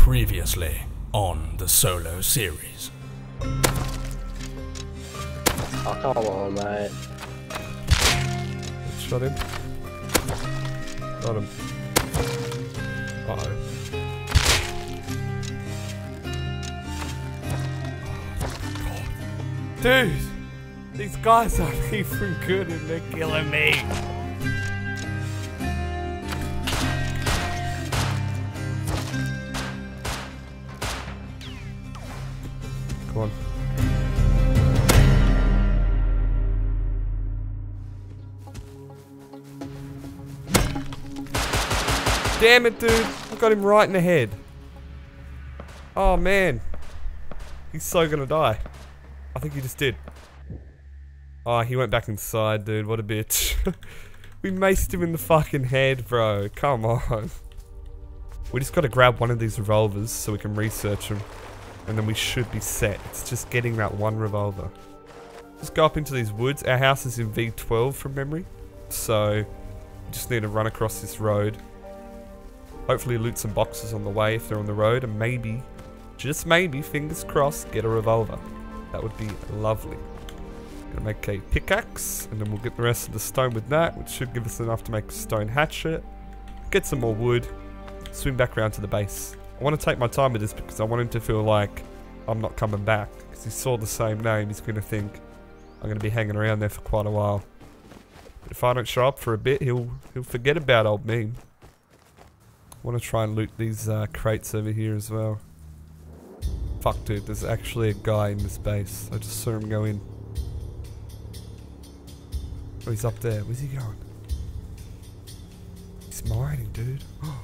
Previously on the solo series. Oh, come on, mate. Shot him. Got him. Uh oh. Dude! These guys aren't even good and they're killing me! Come on. Damn it, dude. I got him right in the head. Oh, man. He's so gonna die. I think he just did. Oh, he went back inside, dude. What a bitch. we maced him in the fucking head, bro. Come on. We just gotta grab one of these revolvers so we can research them. And then we should be set. It's just getting that one revolver. Just go up into these woods. Our house is in V12 from memory. So, just need to run across this road. Hopefully loot some boxes on the way if they're on the road. And maybe, just maybe, fingers crossed, get a revolver. That would be lovely. Gonna make a pickaxe, and then we'll get the rest of the stone with that, which should give us enough to make a stone hatchet. Get some more wood, swing back around to the base. I want to take my time with this because I want him to feel like I'm not coming back. Because he saw the same name, he's going to think I'm going to be hanging around there for quite a while. But if I don't show up for a bit, he'll he'll forget about old me. I want to try and loot these uh, crates over here as well. Fuck, dude, there's actually a guy in this base. I just saw him go in. Oh, he's up there. Where's he going? He's mining, dude.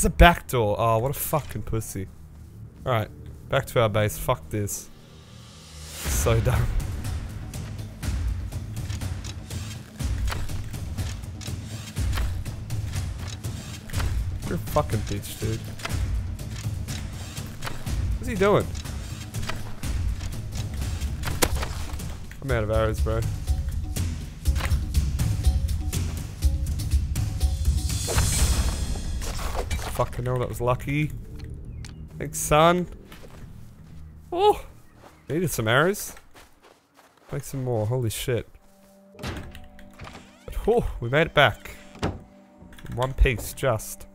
He has a back door. Oh, what a fucking pussy. Alright, back to our base. Fuck this. So dumb. You're a fucking bitch, dude. What's he doing? I'm out of arrows, bro. Fucking hell, that was lucky. Thanks, son. Oh! Needed some arrows. Make some more, holy shit. But, oh, we made it back. In one piece, just.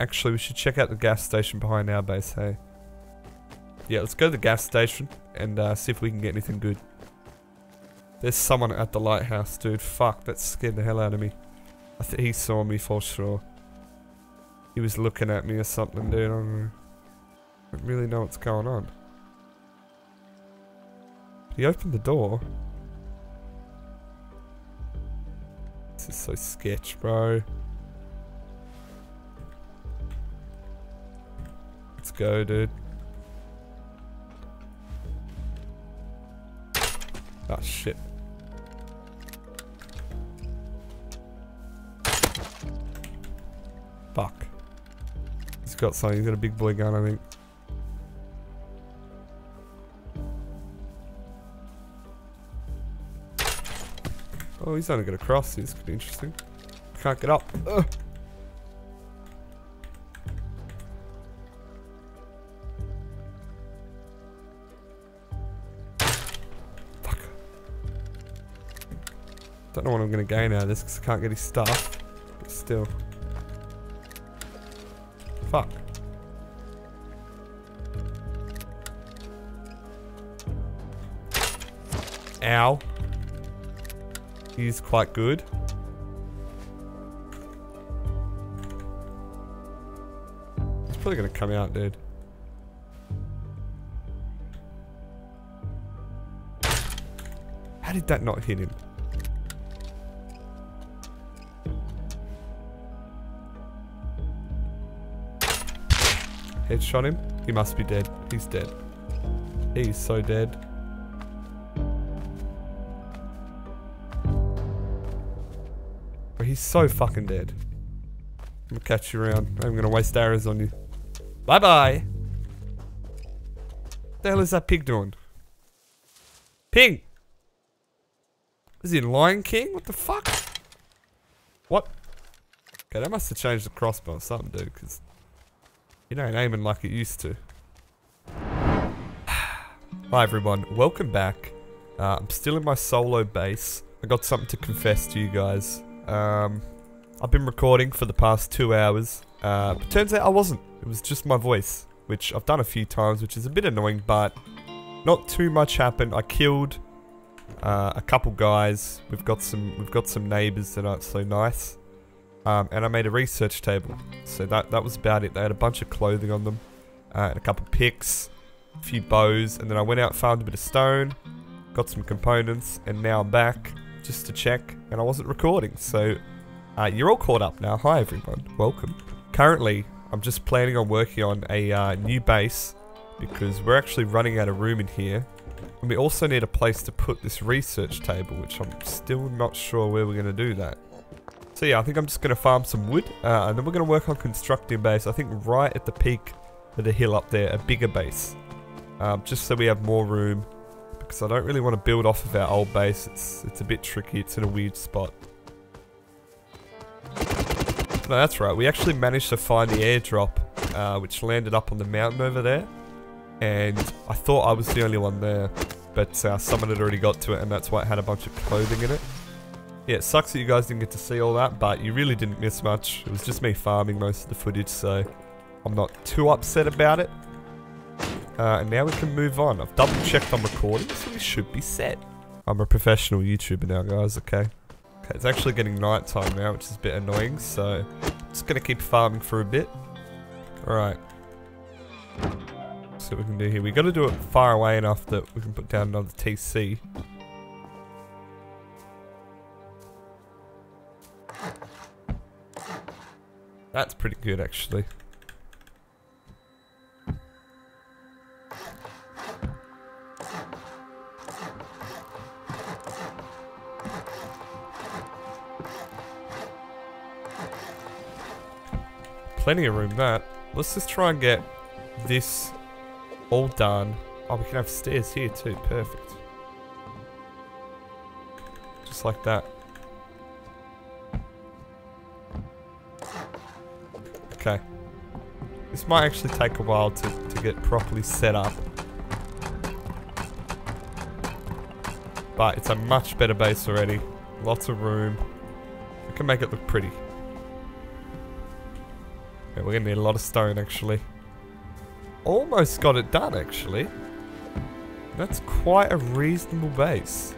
Actually, we should check out the gas station behind our base, hey? Yeah, let's go to the gas station and uh, see if we can get anything good. There's someone at the lighthouse, dude. Fuck, that scared the hell out of me. I think he saw me for sure. He was looking at me or something, dude. I don't, I don't really know what's going on. He opened the door. This is so sketch, bro. Let's go, dude. Oh, shit. Got something. He's got a big boy gun, I think. Oh, he's only gonna cross. This could be interesting. Can't get up. Ugh. Fuck. Don't know what I'm gonna gain out of this because I can't get his stuff. But still. Fuck. Ow. He's quite good. He's probably gonna come out, dude. How did that not hit him? Headshot him. He must be dead. He's dead. He's so dead. he's so fucking dead. I'm gonna catch you around. I'm gonna waste arrows on you. Bye bye. The hell is that pig doing? Pig! Is he Lion King? What the fuck? What? Okay, that must have changed the crossbow or something, dude, because you don't like it used to. Hi everyone, welcome back. Uh, I'm still in my solo base. I got something to confess to you guys. Um, I've been recording for the past two hours, uh, but turns out I wasn't. It was just my voice, which I've done a few times, which is a bit annoying, but not too much happened. I killed uh, a couple guys. We've got some we've got some neighbors that aren't so nice. Um, and I made a research table. So that that was about it. They had a bunch of clothing on them, uh, and a couple picks, a few bows, and then I went out found a bit of stone, got some components, and now I'm back just to check, and I wasn't recording. So uh, you're all caught up now. Hi everyone, welcome. Currently, I'm just planning on working on a uh, new base because we're actually running out of room in here. And we also need a place to put this research table, which I'm still not sure where we're going to do that. So yeah, I think I'm just going to farm some wood, uh, and then we're going to work on constructing base. I think right at the peak of the hill up there, a bigger base. Um, just so we have more room, because I don't really want to build off of our old base. It's, it's a bit tricky, it's in a weird spot. No, that's right, we actually managed to find the airdrop, uh, which landed up on the mountain over there and I thought I was the only one there, but uh, someone had already got to it, and that's why it had a bunch of clothing in it. Yeah, it sucks that you guys didn't get to see all that, but you really didn't miss much. It was just me farming most of the footage, so I'm not too upset about it. Uh, and now we can move on. I've double checked on recording, so we should be set. I'm a professional YouTuber now, guys, okay? Okay, it's actually getting night time now, which is a bit annoying, so I'm just gonna keep farming for a bit. Alright see what we can do here. We got to do it far away enough that we can put down another TC. That's pretty good, actually. Plenty of room, that. Let's just try and get this all done. Oh, we can have stairs here too. Perfect. Just like that. Okay. This might actually take a while to, to get properly set up. But it's a much better base already. Lots of room. We can make it look pretty. Yeah, we're gonna need a lot of stone actually almost got it done, actually. That's quite a reasonable base.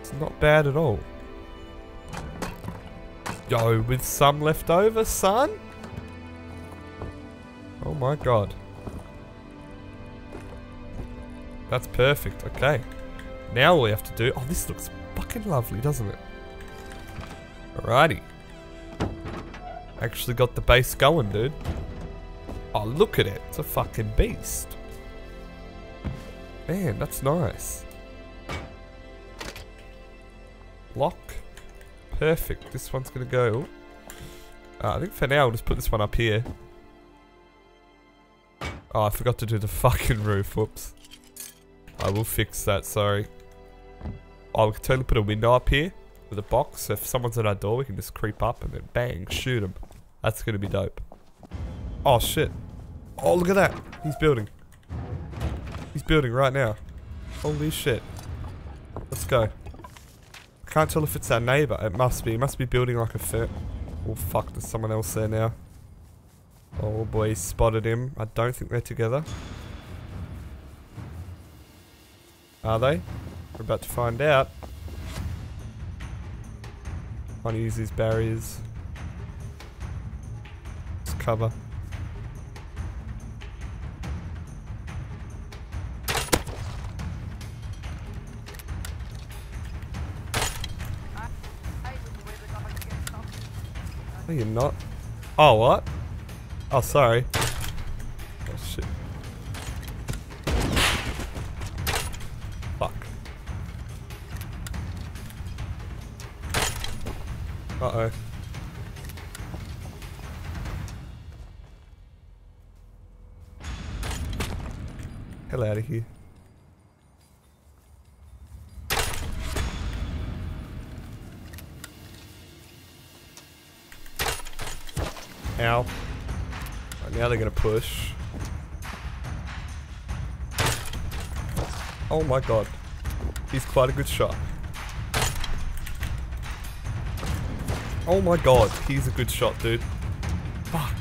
It's not bad at all. Yo, with some left over, son? Oh my god. That's perfect, okay. Now all we have to do... Oh, this looks fucking lovely, doesn't it? Alrighty. Actually got the base going, dude. Oh, look at it. It's a fucking beast. Man, that's nice. Lock. Perfect. This one's to go. Uh, I think for now, I'll just put this one up here. Oh, I forgot to do the fucking roof. Whoops. I will fix that, sorry. Oh, we can totally put a window up here with a box. So if someone's at our door, we can just creep up and then bang, shoot them. That's going to be dope. Oh, shit. Oh, look at that. He's building. He's building right now. Holy shit. Let's go. I can't tell if it's our neighbor. It must be. Must be building like a fit. Oh, fuck. There's someone else there now. Oh, boy. He spotted him. I don't think they're together. Are they? We're about to find out. Want to use these barriers. Just cover. No, you're not. Oh, what? Oh, sorry. Oh, shit. Fuck. Uh-oh. Hell out of here. Ow. Now they're gonna push. Oh my god. He's quite a good shot. Oh my god, he's a good shot, dude. Fuck.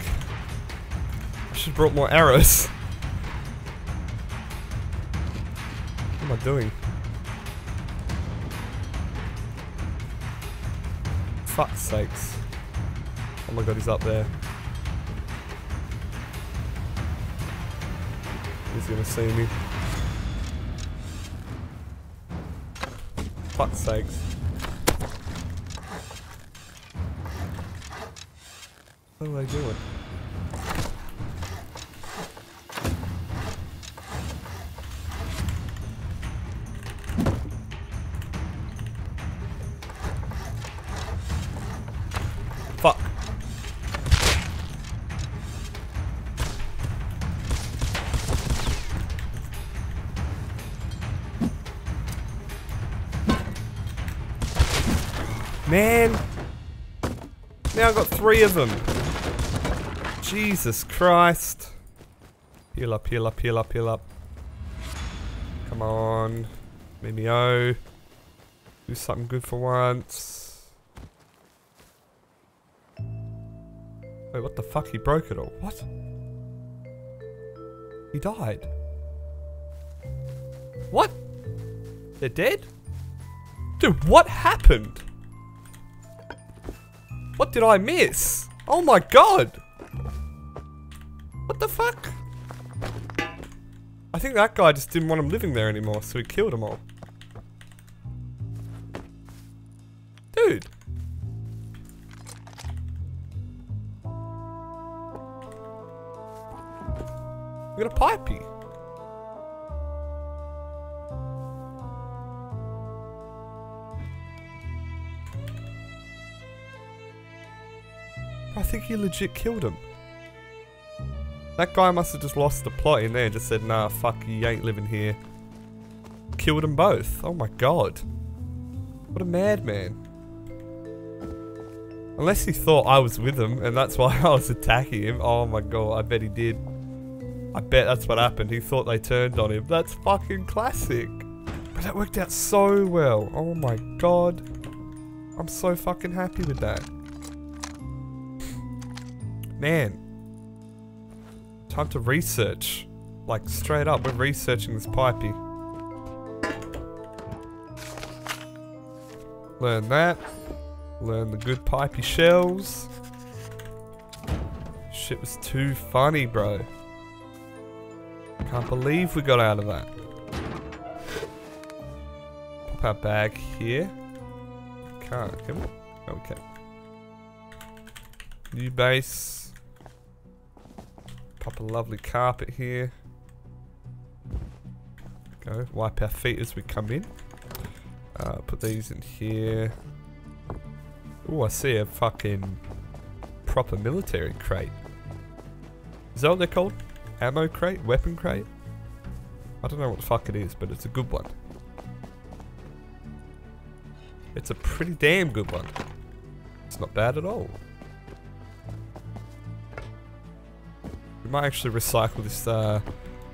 I should have brought more arrows. What am I doing? Fuck's sakes. Oh my god, he's up there. He's gonna see me. Fuck's sakes. What am I doing? Man. Now I've got three of them. Jesus Christ. Heal up, heal up, heal up, heal up. Come on. Memeio. Do something good for once. Wait, what the fuck? He broke it all. What? He died. What? They're dead? Dude, what happened? What did I miss? Oh my god! What the fuck? I think that guy just didn't want him living there anymore, so he killed them all. Dude! We got a pipey. I think he legit killed him. That guy must have just lost the plot in there and just said, nah, fuck, you ain't living here. Killed them both. Oh my god. What a madman. Unless he thought I was with him and that's why I was attacking him. Oh my god, I bet he did. I bet that's what happened. He thought they turned on him. That's fucking classic. But that worked out so well. Oh my god. I'm so fucking happy with that. Man. Time to research. Like, straight up, we're researching this pipey. Learn that. Learn the good pipey shells. Shit was too funny, bro. Can't believe we got out of that. Pop our bag here. Can't, can we? Okay. New base. Pop a lovely carpet here. Go. Wipe our feet as we come in. Uh, put these in here. Oh, I see a fucking proper military crate. Is that what they're called? Ammo crate? Weapon crate? I don't know what the fuck it is, but it's a good one. It's a pretty damn good one. It's not bad at all. Might actually recycle this uh,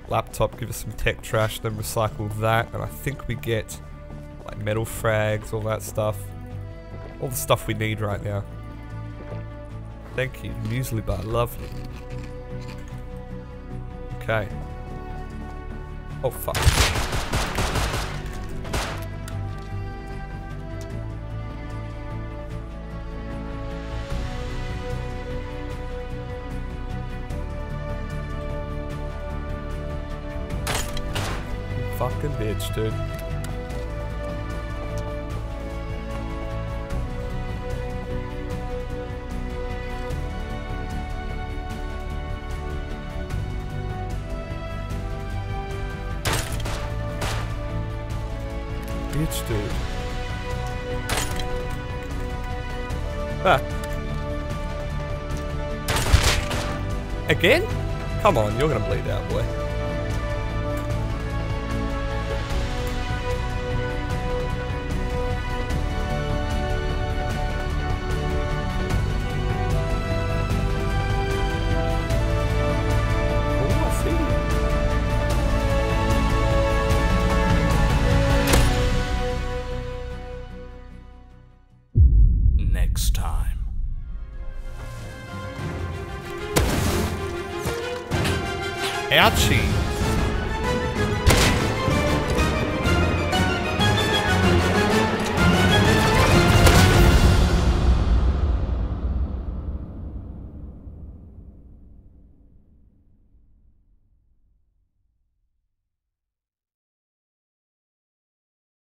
laptop, give us some tech trash, then recycle that, and I think we get like metal frags, all that stuff. All the stuff we need right now. Thank you, muesli bar, lovely. Okay. Oh fuck. Fucking bitch, dude. Bitch, dude. Ah. Again? Come on, you're gonna bleed out, boy. Ouchie.